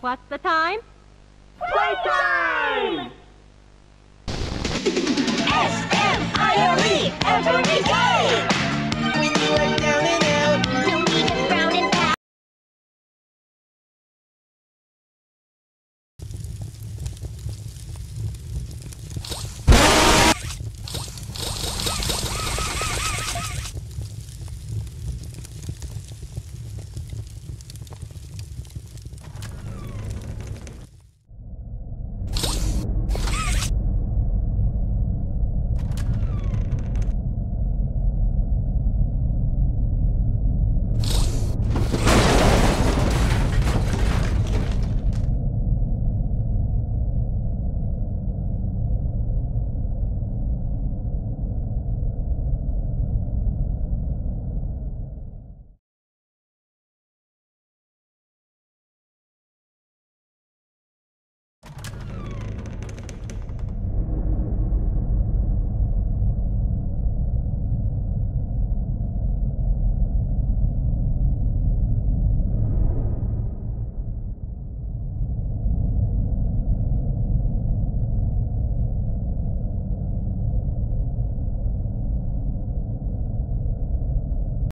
What's the time? Playtime! S-M-I-L-E, F-O-D-K!